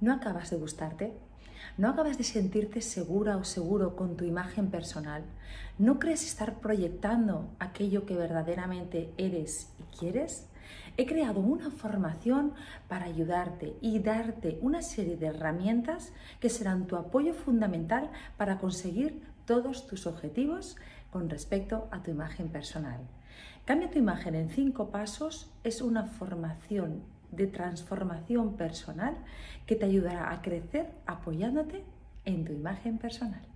¿No acabas de gustarte? ¿No acabas de sentirte segura o seguro con tu imagen personal? ¿No crees estar proyectando aquello que verdaderamente eres y quieres? He creado una formación para ayudarte y darte una serie de herramientas que serán tu apoyo fundamental para conseguir todos tus objetivos con respecto a tu imagen personal. Cambia tu imagen en cinco pasos es una formación de transformación personal que te ayudará a crecer apoyándote en tu imagen personal.